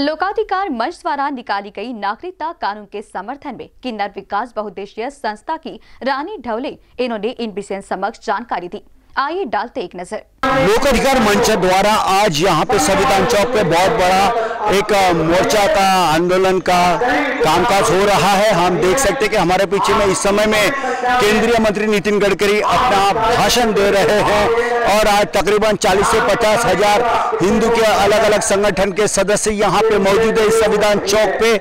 लोकाधिकार मंच द्वारा निकाली गई नागरिकता कानून के समर्थन में किन्नर विकास बहुद्देशीय संस्था की रानी ढवले, इन्होंने इन विषय समक्ष जानकारी दी। आइए डालते एक नज़र। लोक अधिकार मंच द्वारा आज यहाँ पे संविधान चौक पे बहुत बड़ा एक मोर्चा का आंदोलन का कामकाज हो रहा है। हम देख सकते हैं कि हमारे पीछे में इस समय में केंद्रीय मंत्री नितिन गडकरी अपना भाषण दे रहे हैं और आज तकरीबन 40 से पचास हज़ार हिंदू के अलग अलग संगठन के सदस्य यहाँ पे मौजूद है इस संविधान चौक पे।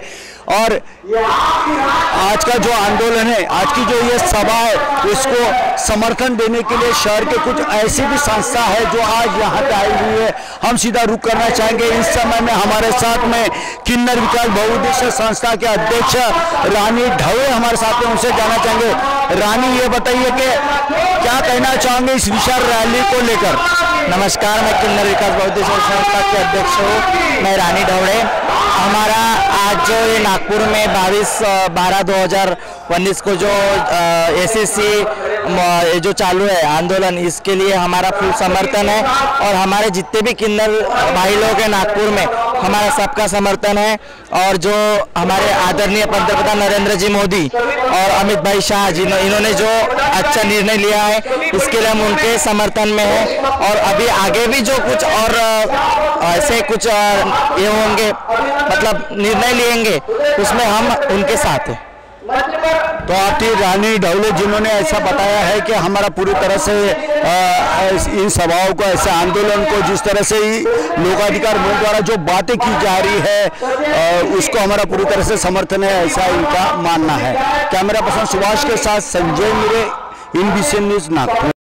और आज का जो आंदोलन है, आज की जो ये सभा है उसको समर्थन देने के लिए शहर के कुछ ऐसी भी संस्था है जो आज यहाँ पे आई हुई है। हम सीधा रुक करना चाहेंगे। इस समय में हमारे साथ में किन्नर विकास बहुउद्देश्य संस्था के अध्यक्ष रानी ढवे हमारे साथ में उनसे जाना चाहेंगे। रानी, ये बताइए कि क्या कहना चाहेंगे इस विशाल रैली को लेकर? नमस्कार, मैं किन्नर विकास बहुउद्देश्य संस्था के अध्यक्ष हूँ। मैं रानी ढवड़े। हमारा आज जो ये नागपुर में बाईस बारह दो हज़ार उन्नीस को जो एसएससी जो चालू है आंदोलन, इसके लिए हमारा फुल समर्थन है। और हमारे जितने भी किन्नर भाई लोग हैं नागपुर में हमारा सबका समर्थन है और जो हमारे आदरणीय पंतप्रधान नरेंद्र जी मोदी और अमित भाई शाह जी इन्होंने जो अच्छा निर्णय लिया है, इसके लिए हम उनके समर्थन में हैं और अभी आगे भी जो कुछ और ऐसे कुछ ये होंगे मतलब निर्णय लेंगे, उसमें हम उनके साथ हैं। तो आरती रानी ढवले जिन्होंने ऐसा बताया है कि हमारा पूरी तरह से आ, इन सभाओं को ऐसे आंदोलन को जिस तरह से ही लोकाधिकार मूल द्वारा जो बातें की जा रही है आ, उसको हमारा पूरी तरह से समर्थन है ऐसा इनका मानना है। कैमरा पर्सन सुभाष के साथ Sanjay Mire in B news Nagpur.